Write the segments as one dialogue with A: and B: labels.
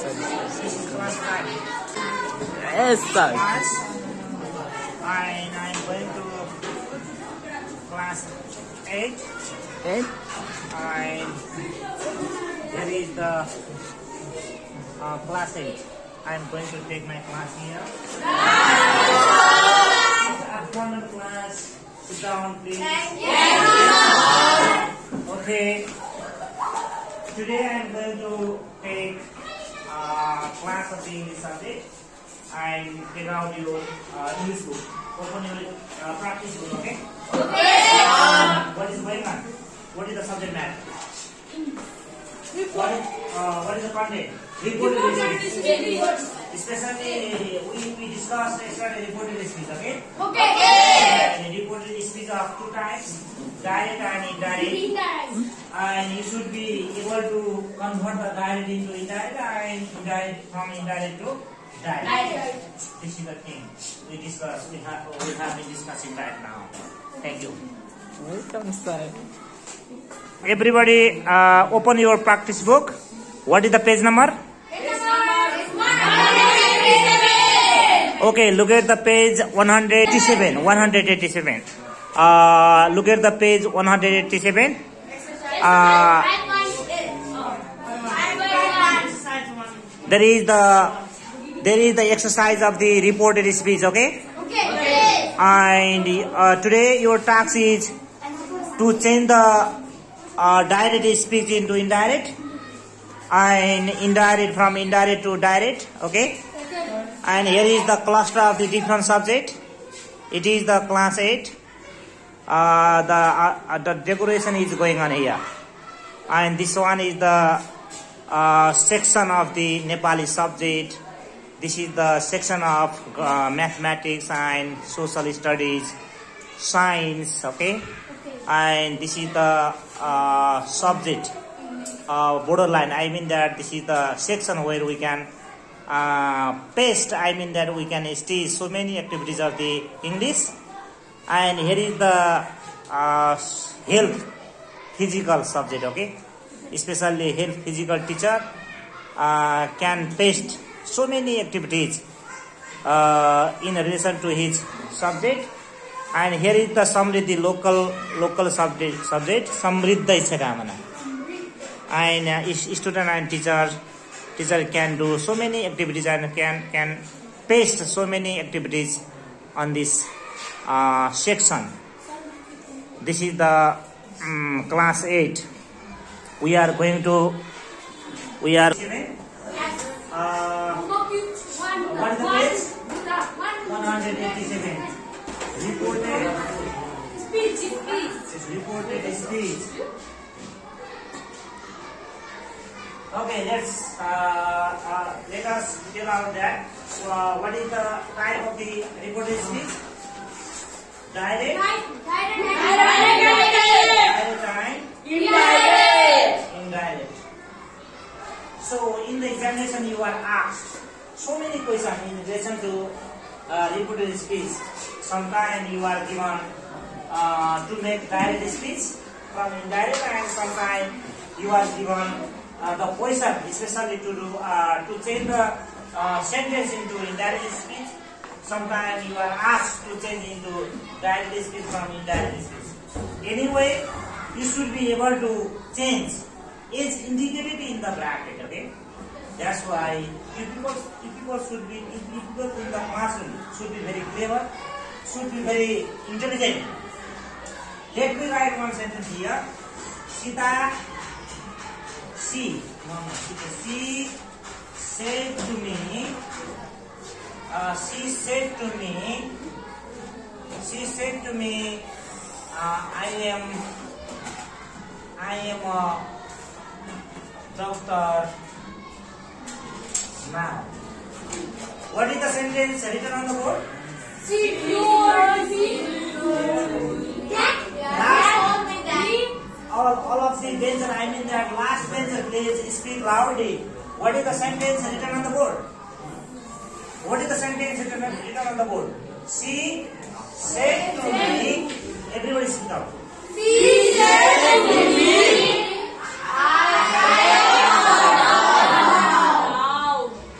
A: Yes, sir.
B: Class. And I'm going to class 8.
A: And
B: And here is the uh, class 8. I'm going to take my class here. Afternoon class. Sit down, please. Okay. Today I'm going to take class of the English subject and take out your uh, English book. Open your uh, practice book, okay? Okay. What is going on? What is the subject matter? What is, uh, what is the content? Reported speech. Especially we, we discussed yesterday reported speech, okay? Okay. And reported speech of two types, direct and indirect. Indirect. And you should be able to convert the direct into indirect and indirect from indirect to direct. Direct. This is the thing we discuss. We have we have been discussing right now. Thank you.
A: welcome, sir.
B: Everybody, uh, open your practice book. What is the page number? Okay, look at the page 187. 187. Uh, look at the page 187. Uh, there is the there is the exercise of the reported speech. Okay, Okay. and uh, today your task is to change the uh, direct speech into indirect and indirect from indirect to direct okay and here is the cluster of the different subject. It is the class 8 uh, the uh, the decoration is going on here. And this one is the uh, section of the Nepali subject. This is the section of uh, mathematics and social studies science okay? And this is the uh, subject uh, borderline. I mean that this is the section where we can paste i mean that we can stitch so many activities of the english and here is the uh, health physical subject okay especially health physical teacher uh, can paste so many activities uh, in relation to his subject and here is the samriddhi local local subject subject samriddha is ramana and uh, student and teacher teacher can do so many activities and can can paste so many activities on this uh, section. This is the um, class 8 we are going to we are uh, what is the page? 187 reported. Reported speech Okay, let's uh, uh, let us figure out that uh, what is the type of the reported speech? Direct, direct and indirect. Indirect. So in the examination you are asked so many questions in relation to uh, reported speech. Sometimes you are given uh, to make direct speech from indirect and sometimes you are given the question especially to do uh, to change the uh, sentence into indirect speech. Sometimes you are asked to change into direct speech from indirect speech. Anyway, you should be able to change is indicated in the bracket, okay? That's why you people, you people should be, you people in the classroom should be very clever, should be very intelligent. Let me write one sentence here. Sita, she, no, no, she said to me, uh, she said to me, she said to me, uh, I am, I am a doctor now. What is the sentence? Written on the board? all, all of the bench, I mean that last bench, please speak loudly. What is the sentence written on the board? What is the sentence written, written on the board? C. said to me, everybody sit down. She said to me,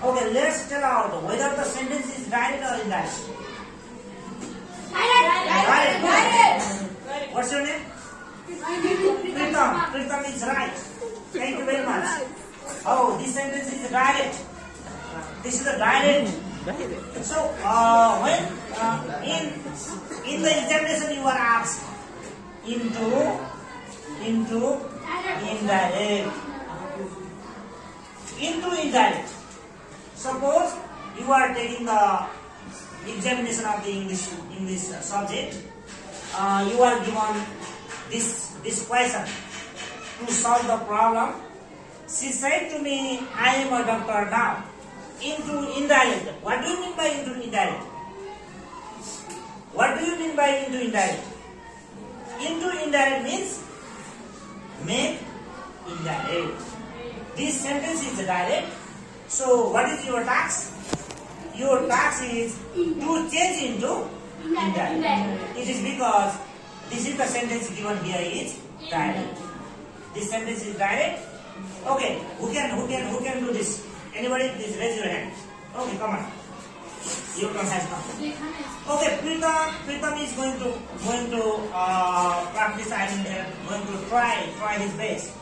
B: Okay, let's tell out whether the sentence is valid or invalid. What's your name? Freedom. Is right. Thank you very much. Oh, this sentence is direct.
A: This is a direct.
B: So, uh, when uh, in in the examination you are asked into into indirect into indirect. Suppose you are taking the examination of the English English subject. Uh, you are given this this question to solve the problem. She said to me, I am a doctor now. Into indirect. What do you mean by into indirect? What do you mean by into indirect? Into indirect means make indirect. This sentence is direct. So what is your task? Your task is to change into indirect. It is because this is the sentence given here is direct. This sentence is direct. Okay, who can who can who can do this? Anybody? Please raise your hand. Okay, come on. Your turn has come. Okay, Pritam, Pritam is going to going to uh, practice and uh, going to try try his best.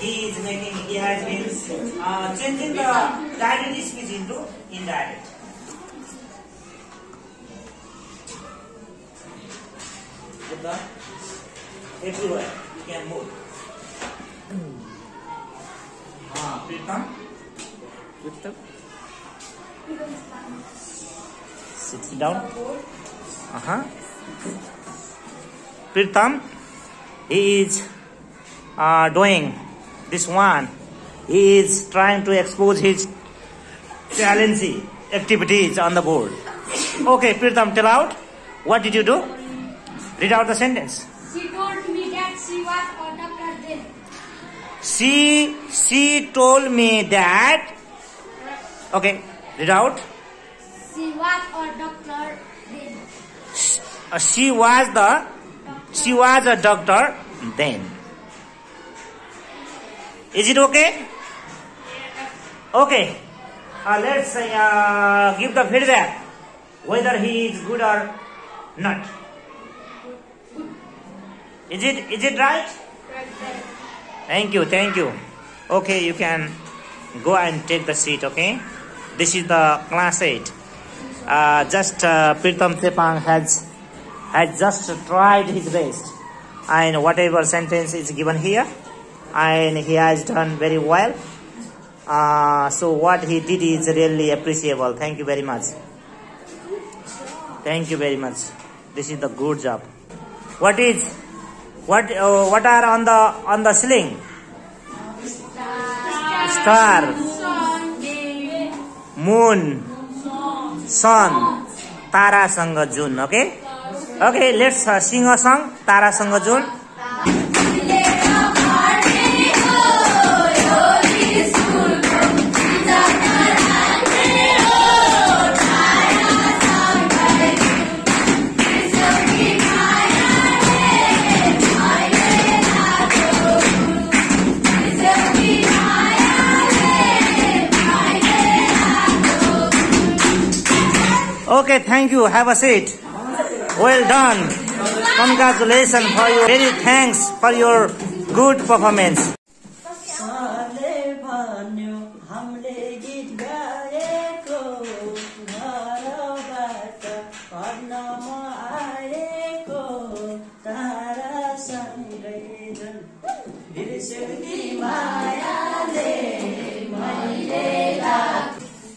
B: He is making he has been uh, changing the direct speech into indirect. Everywhere you can move. Ah, Pritam. Sit down. Uh huh. Pritam is uh, doing this one. He is trying to expose his challenging activities on the board. Okay, Pritam, tell out. What did you do? Read out the sentence.
C: She she
B: told me that. Okay, read out.
C: She was a doctor then.
B: Uh, she was the she was a doctor then. Is it okay? Okay. Uh, let's uh, give the feedback whether he is good or not. Is it is it right? Thank you, thank you. Okay, you can go and take the seat. Okay, this is the class eight. Uh, just uh, Pritam Chepang has has just tried his best, and whatever sentence is given here, and he has done very well. Uh, so what he did is really appreciable. Thank you very much. Thank you very much. This is the good job. What is what uh, what are on the on the ceiling? Star, moon, sun, तारासँग Jun okay okay let's sing a song तारासँग Jun okay thank you have a it well done congratulation for you very thanks for your good performance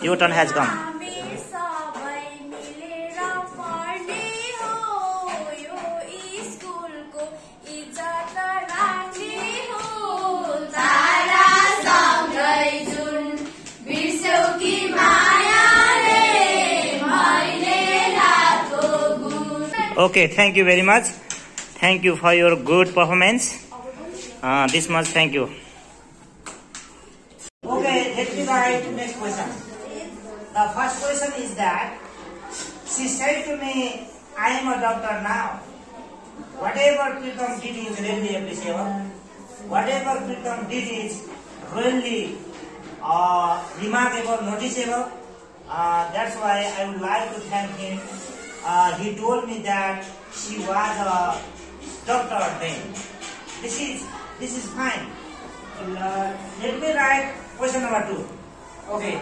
B: you turn has come Okay, thank you very much. Thank you for your good performance. Uh, this much, thank you. Okay, let me write next question. The first question is that she said to me, I am a doctor now. Whatever Pritam did is really appreciable. Whatever Pritam did is really uh, remarkable, noticeable. Uh, that's why I would like to thank him. Uh, he told me that she was a doctor then. This is this is fine. Uh, let me write question number two. Okay.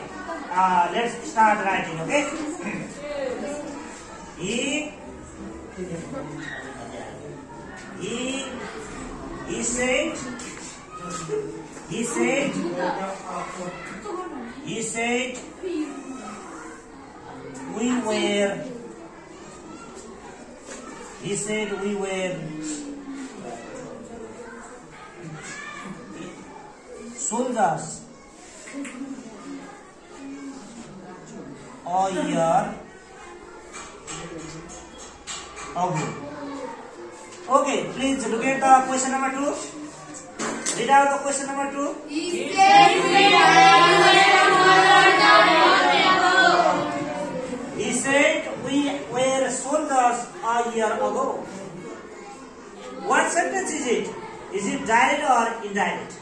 B: uh, let's start writing, okay? He, he, he said, he said, he said, we were, he said we were soldiers a year ago. Okay, please look at the question number two. Read out the question number two. A year ago. What sentence is it? Is it direct or indirect?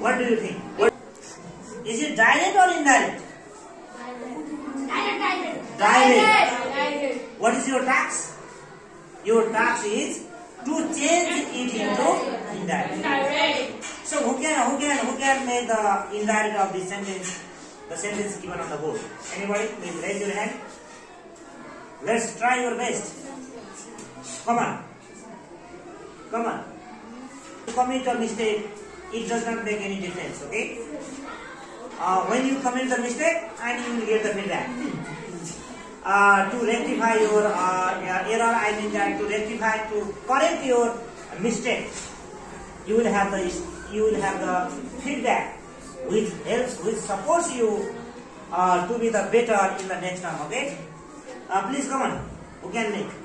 B: What do you think? What, is it direct or indirect? Direct. Direct. What is your tax? Your tax is to change it into indirect. So who can who can who can make the indirect of this sentence? The sentence given on the board. Anybody? Please raise your hand. Let's try your best. Come on. Come on. To commit a mistake, it does not make any difference. Okay? Uh, when you commit the mistake, and you will get the feedback. Uh, to rectify your uh, error, I mean that to rectify, to correct your mistake, you will have the you will have the feedback which helps, which supports you uh, to be the better in the next term. Okay? Uh, please come on. Who can make?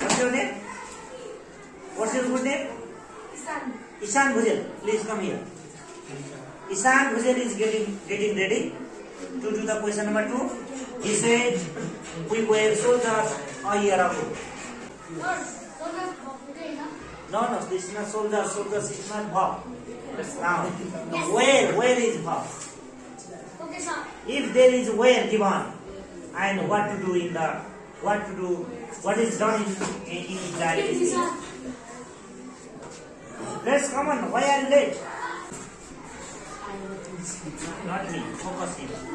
B: What's your name? What's your good name? Ishan Bhujel. Please come here. Ishan Bhujel is getting getting ready to do the question number two. He said, we were soldiers a year ago. No, no, this is not soldiers. Soldiers is not verb. Now, where, where is verb? If there is where given, and what to do in the, what to do, what is done in, in, in Let's come on. Why are you late? Not me. Focus here.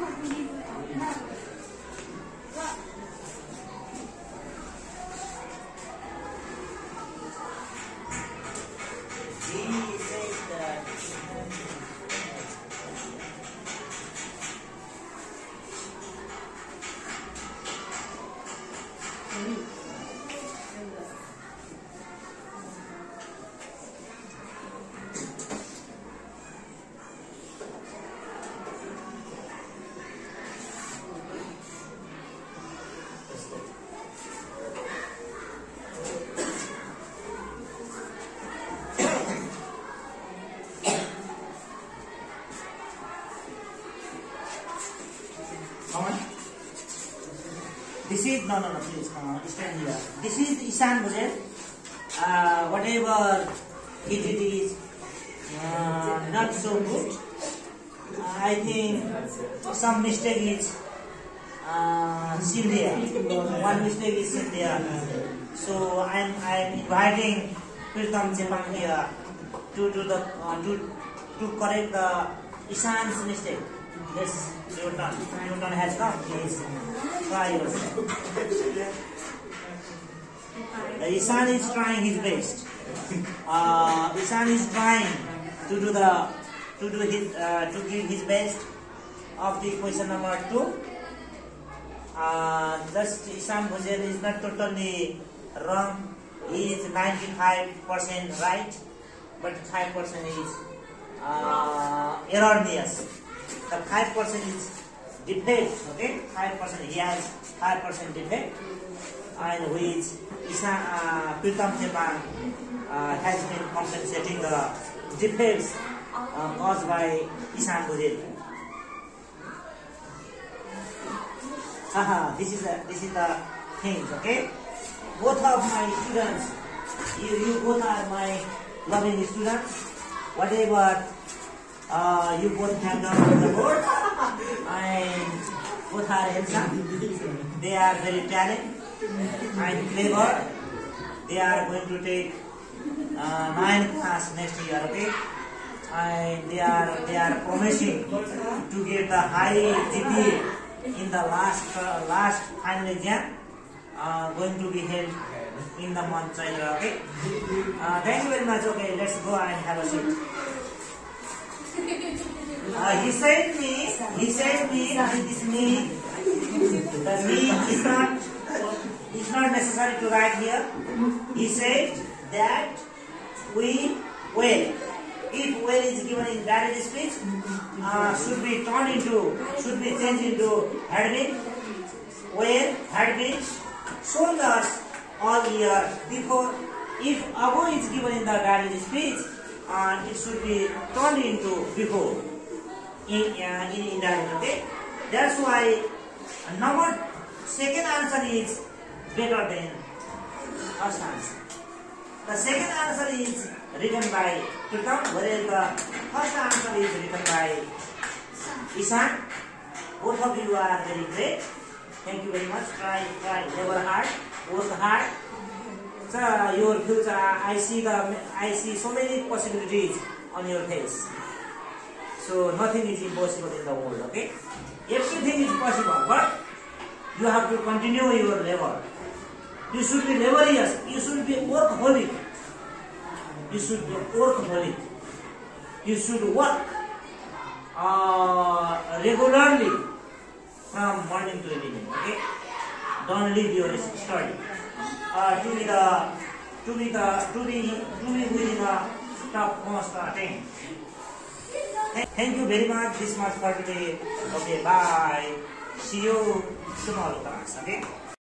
B: No no no please on stand here. This is Ishan Bhujel. Uh, whatever it, it is uh, not so good. Uh, I think some mistake is uh, seen. One mistake is seen. So I'm I'm inviting Pritam Chepang here to do the uh, to to correct the Ishan's mistake. Turn. Your turn has come. Please try yourself. The Ishan is trying his best. Uh, Ishan is trying to do the to do his uh, to give his best of the question number two. Uh, just Ishan Bhujel is not totally wrong. He is 95% right, but 5% is uh, erroneous. The 5% is defect, okay? 5% he has 5% defect, and which Isha, uh, Pritam Chepang uh, has been compensating the defects uh, caused by Ishan Bhujel. Haha, this is the this is the things, okay? Both of my students, you, you both are my loving students. Whatever uh, you both have done on the board, and both are handsome. They are very talented and clever. They are going to take uh, ninth class next year, okay? and they are they are promising to get the high GPA in the last uh, last final exam uh, going to be held in the month. Okay. Uh, thank you very much. Okay, let's go and have a seat. Uh, he said me, he said me, this me, the me is not, is not necessary to write here. He said that we will. If will is given in direct speech, uh, should be turned into, should be changed into had been, where had been, shoulders all year before. If above is given in the direct speech, uh, it should be turned into before in uh, in indirect. Okay, that's why number second answer is better than first answer. The second answer is written by Pritam, whereas the first answer is written by Ishan. Both of you are very great. Thank you very much. Try, try, labor hard, work hard. So your future, I see the, I see so many possibilities on your face. So nothing is impossible in the world. Okay, everything is possible, but you have to continue your labor. You should be laborious. You should be workaholic. You should be workaholic. You should work uh, regularly from morning to evening. Okay, don't leave your study. Uh, to be the to be the to be to be within the top most. Thank you very much this much for okay bye see you Suma okay